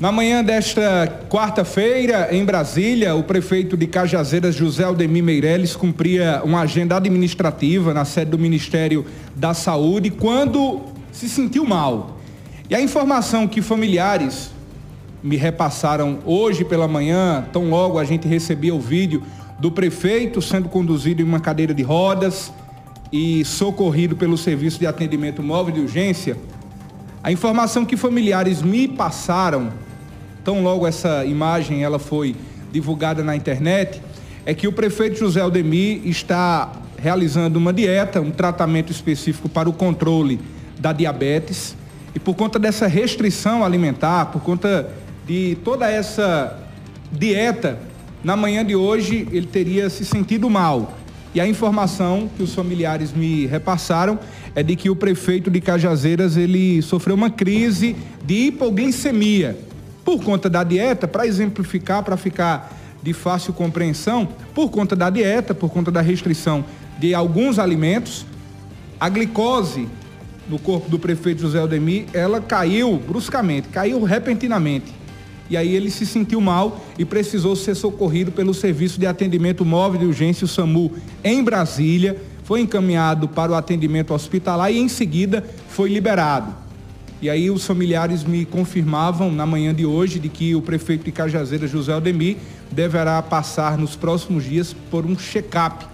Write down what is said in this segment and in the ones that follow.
Na manhã desta quarta-feira, em Brasília, o prefeito de Cajazeiras, José Aldemir Meirelles, cumpria uma agenda administrativa na sede do Ministério da Saúde quando se sentiu mal. E a informação que familiares me repassaram hoje pela manhã, tão logo a gente recebia o vídeo do prefeito sendo conduzido em uma cadeira de rodas e socorrido pelo Serviço de Atendimento Móvel de Urgência, a informação que familiares me passaram, tão logo essa imagem ela foi divulgada na internet, é que o prefeito José Aldemir está realizando uma dieta, um tratamento específico para o controle da diabetes. E por conta dessa restrição alimentar, por conta de toda essa dieta, na manhã de hoje ele teria se sentido mal. E a informação que os familiares me repassaram é de que o prefeito de Cajazeiras ele sofreu uma crise de hipoglicemia por conta da dieta, para exemplificar, para ficar de fácil compreensão, por conta da dieta, por conta da restrição de alguns alimentos, a glicose no corpo do prefeito José Aldemir, ela caiu bruscamente, caiu repentinamente. E aí ele se sentiu mal e precisou ser socorrido pelo Serviço de Atendimento Móvel de Urgência, o SAMU, em Brasília. Foi encaminhado para o atendimento hospitalar e em seguida foi liberado. E aí os familiares me confirmavam na manhã de hoje de que o prefeito de Cajazeira, José Aldemir, deverá passar nos próximos dias por um check-up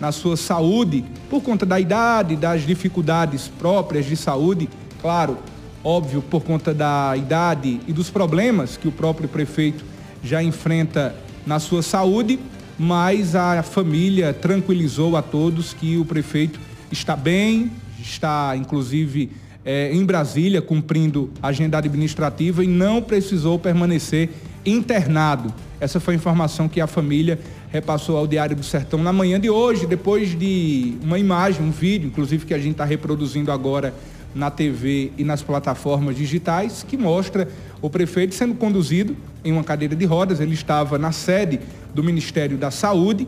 na sua saúde, por conta da idade, das dificuldades próprias de saúde, claro, óbvio, por conta da idade e dos problemas que o próprio prefeito já enfrenta na sua saúde, mas a família tranquilizou a todos que o prefeito está bem, está inclusive é, em Brasília cumprindo agenda administrativa e não precisou permanecer internado. Essa foi a informação que a família repassou ao Diário do Sertão na manhã de hoje, depois de uma imagem, um vídeo, inclusive que a gente está reproduzindo agora na TV e nas plataformas digitais, que mostra o prefeito sendo conduzido em uma cadeira de rodas. Ele estava na sede do Ministério da Saúde.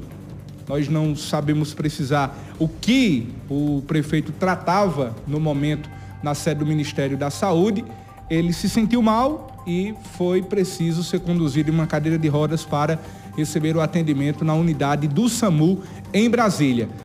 Nós não sabemos precisar o que o prefeito tratava no momento na sede do Ministério da Saúde. Ele se sentiu mal e foi preciso ser conduzido em uma cadeira de rodas para receber o atendimento na unidade do SAMU em Brasília.